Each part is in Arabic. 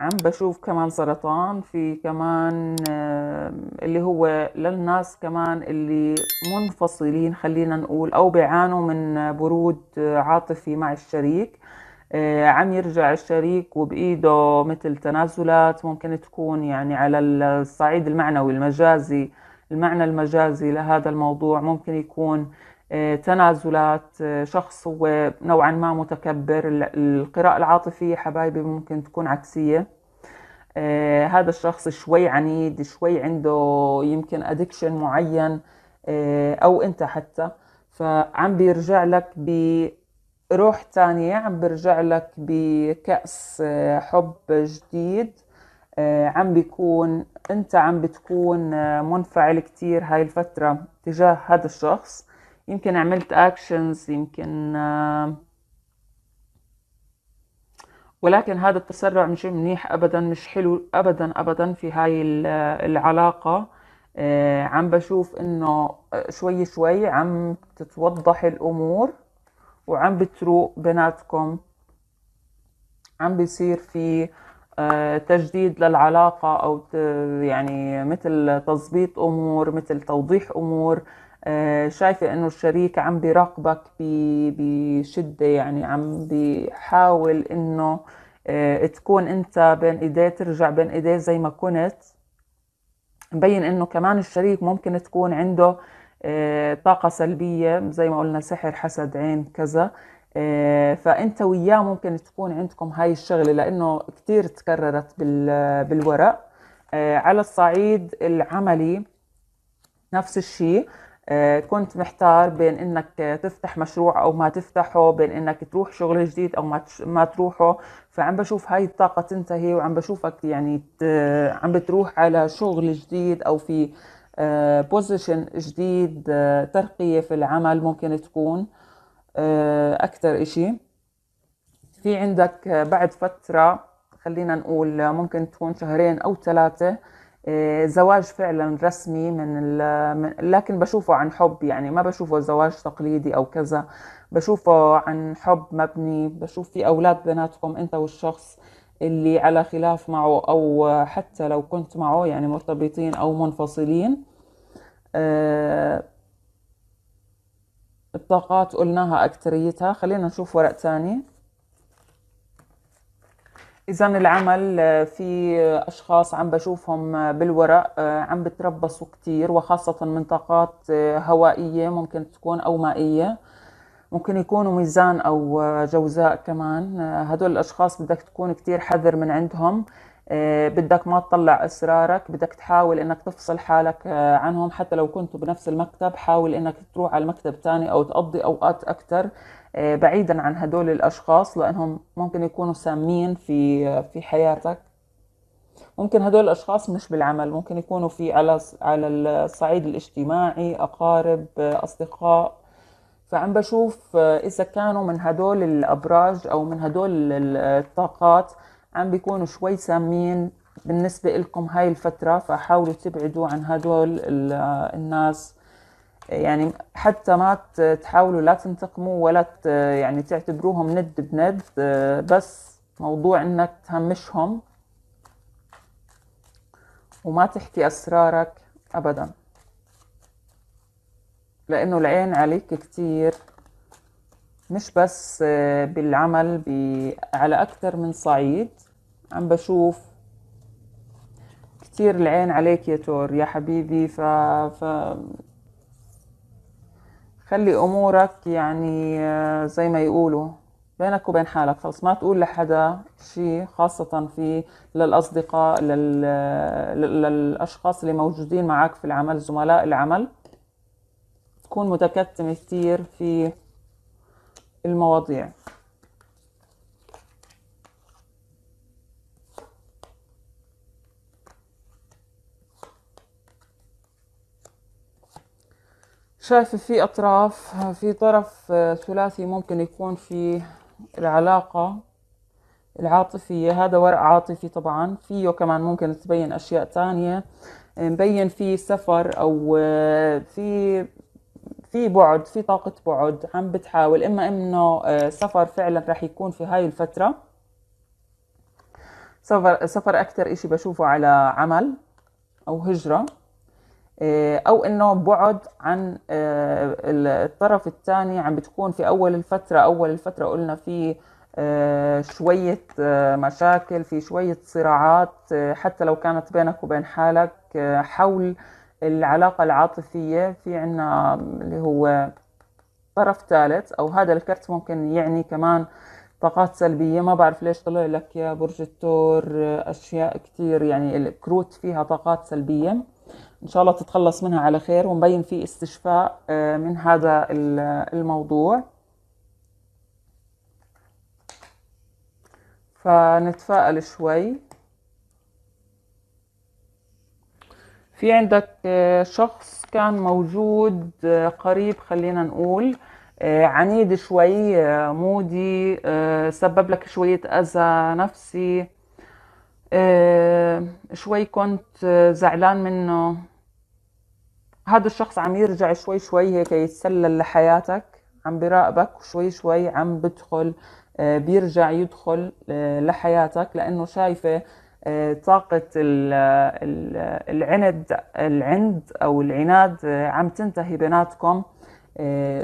عم بشوف كمان سرطان في كمان اللي هو للناس كمان اللي منفصلين خلينا نقول أو بيعانوا من برود عاطفي مع الشريك. آه، عم يرجع الشريك وبإيده مثل تنازلات ممكن تكون يعني على الصعيد المعنوي المجازي المعنى المجازي لهذا الموضوع ممكن يكون تنازلات آه، شخص هو نوعا ما متكبر القراءة العاطفية حبايبي ممكن تكون عكسية. هذا الشخص شوي عنيد شوي عنده يمكن ادكشن معين أو أنت حتى. فعم بيرجع لك روح تانية عم برجع لك بكأس آه، حب جديد. آه، عم بيكون أنت عم بتكون آه، منفعل كتير هاي الفترة تجاه هذا الشخص. يمكن عملت اكشنز يمكن ولكن هذا التسرع مش منيح ابدا مش حلو ابدا ابدا في هاي العلاقة. عم بشوف إنه شوي شوي عم تتوضح الأمور وعم بتروق بيناتكم. عم بيصير في آه، تجديد للعلاقة أو يعني مثل تظبيط أمور مثل توضيح أمور. آه، شايفة إنه الشريك عم بيراقبك بشدة يعني عم بيحاول إنه آه، تكون أنت بين إيديه ترجع بين إيديه زي ما كنت. مبين إنه كمان الشريك ممكن تكون عنده آه، طاقة سلبية زي ما قلنا سحر حسد عين كذا. آه، فأنت وياه ممكن تكون عندكم هاي الشغلة لأنه كثير تكررت بالورق. آه، على الصعيد العملي نفس الشيء. كنت محتار بين إنك تفتح مشروع أو ما تفتحه بين إنك تروح شغل جديد أو ما ما تروحه. فعم بشوف هاي الطاقة تنتهي وعم بشوفك يعني عم بتروح على شغل جديد أو في بوزيشن آه، جديد آه، ترقية في العمل ممكن تكون آه، أكثر إشي. في عندك بعد فترة خلينا نقول ممكن تكون شهرين أو ثلاثة زواج فعلا رسمي من, لكن بشوفه عن حب يعني ما بشوفه زواج تقليدي أو كذا. بشوفه عن حب مبني بشوف في أولاد بيناتكم أنت والشخص اللي على خلاف معه أو حتى لو كنت معه يعني مرتبطين أو منفصلين. أه الطاقات قلناها أكتريتها. خلينا نشوف ورق تاني. إذا العمل في أشخاص عم بشوفهم بالورق عم بتربصوا كتير وخاصة من طاقات هوائية ممكن تكون أو مائية. ممكن يكونوا ميزان أو جوزاء كمان. هدول الأشخاص بدك تكون كتير حذر من عندهم. آه، بدك ما تطلع أسرارك بدك تحاول إنك تفصل حالك آه، عنهم. حتى لو كنتوا بنفس المكتب حاول إنك تروح على المكتب تاني أو تقضي أوقات أكتر. آه، بعيدا عن هدول الأشخاص لأنهم ممكن يكونوا سامين في في حياتك. ممكن هدول الأشخاص مش بالعمل ممكن يكونوا في على على الصعيد الاجتماعي أقارب أصدقاء. فعم بشوف آه، إذا كانوا من هدول الأبراج أو من هدول الطاقات عم بيكونوا شوي سامين بالنسبة لكم هاي الفترة. فحاولوا تبعدوا عن هدول آه، الناس. يعني حتى ما تحاولوا لا تنتقموا ولا يعني تعتبروهم ند بند آه، بس موضوع إنك تهمشهم وما تحكي أسرارك ابدا. لأنه العين عليك كتير مش بس آه، بالعمل على أكثر من صعيد. عم بشوف كتير العين عليك يا تور يا حبيبي ف, ف... خلي أمورك يعني آه، زي ما يقولوا بينك وبين حالك. خلص ما تقول لحدا شيء خاصة في للأصدقاء لل... للأشخاص اللي موجودين معك في العمل زملاء العمل. تكون متكتم كتير في المواضيع. شايفة في أطراف في طرف ثلاثي ممكن يكون في العلاقة العاطفية. هذا ورق عاطفي طبعا. فيه كمان ممكن تبين أشياء تانية. مبين فيه سفر أو في في بعد في طاقة بعد عم بتحاول. إما إنه آه، سفر فعلا رح يكون في هاي الفترة. سفر سفر أكثر إشي بشوفه على عمل أو هجرة. آه، أو إنه بعد عن آه، الطرف الثاني عم بتكون في أول الفترة. أول الفترة قلنا في آه، شوية مشاكل في شوية صراعات حتى لو كانت بينك وبين حالك حول العلاقة العاطفية. في عنا اللي هو طرف ثالث أو هذا الكرت ممكن يعني كمان طاقات سلبية. ما بعرف ليش طلع لك يا برج الثور أشياء كثير يعني الكروت فيها طاقات سلبية. إن شاء الله تتخلص منها على خير ومبين في استشفاء آه، من هذا الموضوع. فنتفائل شوي. في عندك آه، شخص كان موجود آه، قريب خلينا نقول عنيد شوي مودي سبب لك شوية أذى نفسي. شوي كنت زعلان منه. هذا الشخص عم يرجع شوي شوي هيك يتسلل لحياتك عم براقبك وشوي شوي عم بدخل بيرجع يدخل لحياتك لأنه شايفة طاقة العند العند أو العناد عم تنتهي بيناتكم.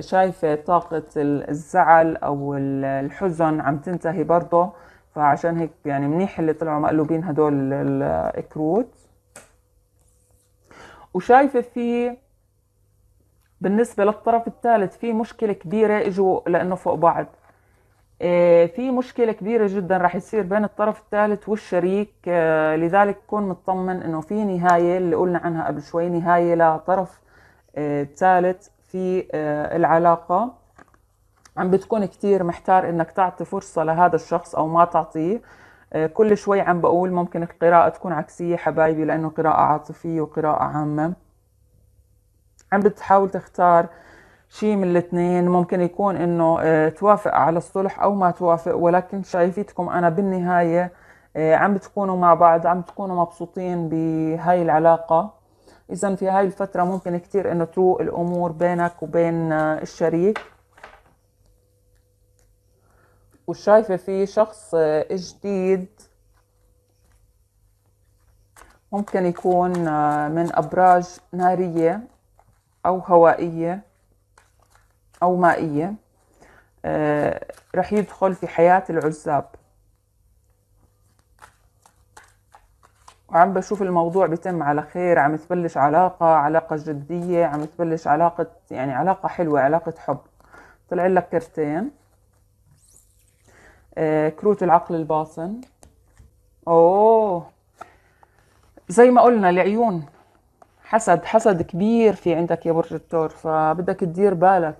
شايفة طاقة الزعل أو الحزن عم تنتهي برضه. فعشان هيك يعني منيح اللي طلعوا مقلوبين هدول الكروت. وشايفة في بالنسبة للطرف الثالث في مشكلة كبيرة إجوا لأنه فوق بعض. آه، في مشكلة كبيرة جدا راح يصير بين الطرف الثالث والشريك. آه، لذلك كون مطمن إنه في نهاية اللي قلنا عنها قبل شوي نهاية لطرف آه، ثالث في العلاقة. عم بتكون كتير محتار إنك تعطي فرصة لهذا الشخص أو ما تعطيه. كل شوي عم بقول ممكن القراءة تكون عكسية حبايبي لأنه قراءة عاطفية وقراءة عامة. عم بتحاول تختار شيء من الاثنين. ممكن يكون إنه آه، توافق على الصلح أو ما توافق ولكن شايفيتكم أنا بالنهاية آه، عم بتكونوا مع بعض عم تكونوا مبسوطين بهاي العلاقة. اذا في هاي الفترة ممكن كتير إنه تروق الأمور بينك وبين آه، الشريك. وشايفة في شخص جديد. ممكن يكون من أبراج نارية أو هوائية أو مائية. آه، رح يدخل في حياة العزاب. وعم بشوف الموضوع بيتم على خير عم تبلش علاقة علاقة جدية عم تبلش علاقة يعني علاقة حلوة علاقة حب. طلع لك كرتين. آه، كروت العقل الباطن. أوه. زي ما قلنا العيون. حسد حسد كبير في عندك يا برج الثور فبدك تدير بالك.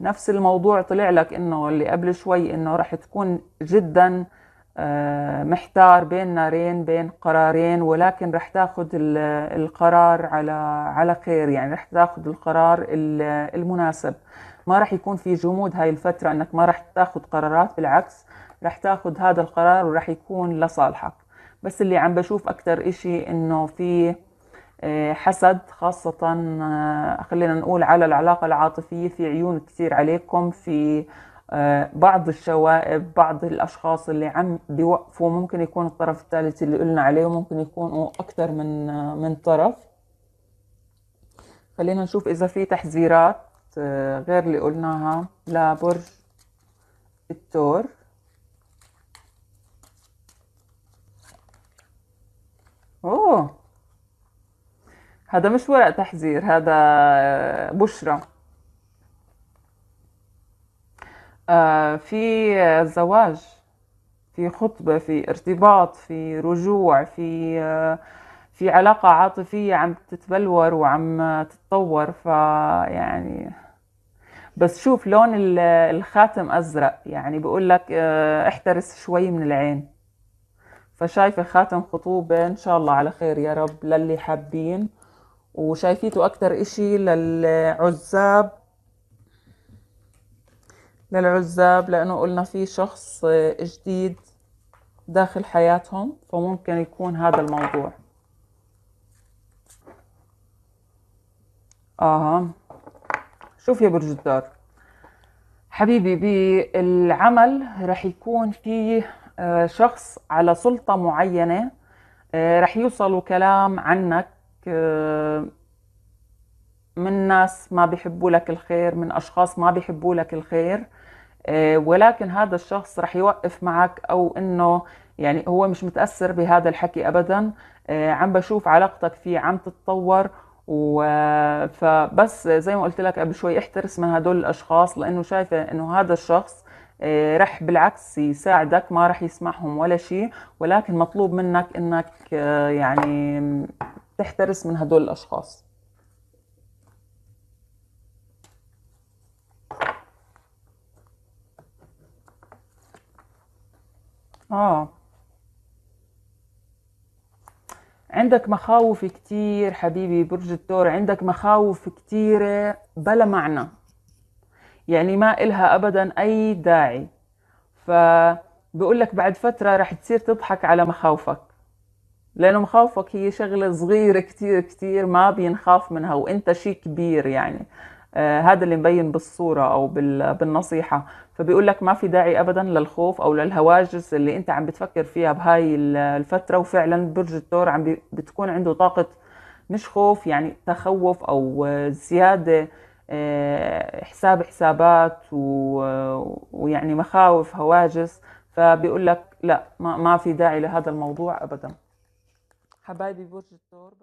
نفس الموضوع طلع لك إنه اللي قبل شوي إنه رح تكون جدا آه، محتار بين نارين بين قرارين ولكن رح تاخذ القرار على على خير. يعني رح تاخذ القرار المناسب. ما رح يكون في جمود هاي الفترة إنك ما رح تاخذ قرارات بالعكس. رح تاخذ هذا القرار ورح يكون لصالحك. بس اللي عم بشوف أكثر إشي إنه في آه، حسد خاصة آه، خلينا نقول على العلاقة العاطفية في عيون كثير عليكم في آه، بعض الشوائب بعض الأشخاص اللي عم بيوقفوا ممكن يكون الطرف الثالث اللي قلنا عليه ممكن يكونوا أكثر من من طرف. خلينا نشوف إذا في تحذيرات غير اللي قلناها. لبرج الثور اوه هذا مش ورق تحذير هذا بشرة. آه، في زواج في خطبة في ارتباط في رجوع في آه، في علاقة عاطفية عم تتبلور وعم تتطور. فيعني بس شوف لون الخاتم أزرق. يعني بقول لك آه، احترس شوي من العين. فشايفة خاتم خطوبة إن شاء الله على خير يا رب للي حابين. وشايفيته أكتر إشي للعزاب للعزاب لأنه قلنا في شخص جديد داخل حياتهم فممكن يكون هذا الموضوع. آه. شوف يا برج الدار. حبيبي بالعمل رح يكون فيه آه، شخص على سلطة معينة آه، رح يوصلوا كلام عنك من ناس ما بيحبوا لك الخير من أشخاص ما بيحبوا لك الخير ولكن هذا الشخص رح يوقف معك أو إنه يعني هو مش متأثر بهذا الحكي أبدا عم بشوف علاقتك فيه عم تتطور و فبس زي ما قلت لك قبل شوي احترس من هدول الأشخاص لأنه شايفة إنه هذا الشخص آه، رح بالعكس يساعدك ما رح يسمعهم ولا شيء ولكن مطلوب منك آه، يعني تحترس من هدول الأشخاص. آه. عندك مخاوف كتير حبيبي برج الثور عندك مخاوف كتيرة بلا معنى. يعني ما إلها أبدا أي داعي. فبقول لك بعد فترة رح تصير تضحك على مخاوفك. لأنه مخاوفك هي شغلة صغيرة كتير كتير ما بينخاف منها وإنت شيء كبير يعني. آه هذا اللي مبين بالصورة أو بالنصيحة. فبيقول لك ما في داعي أبدا للخوف أو للهواجس اللي أنت عم بتفكر فيها بهاي الفترة. وفعلا برج الثور عم بتكون عنده طاقة مش خوف يعني تخوف أو زيادة آه، حساب حسابات ويعني مخاوف هواجس. فبيقول لك لا ما في داعي لهذا الموضوع ابدا. حبايبي برج الثور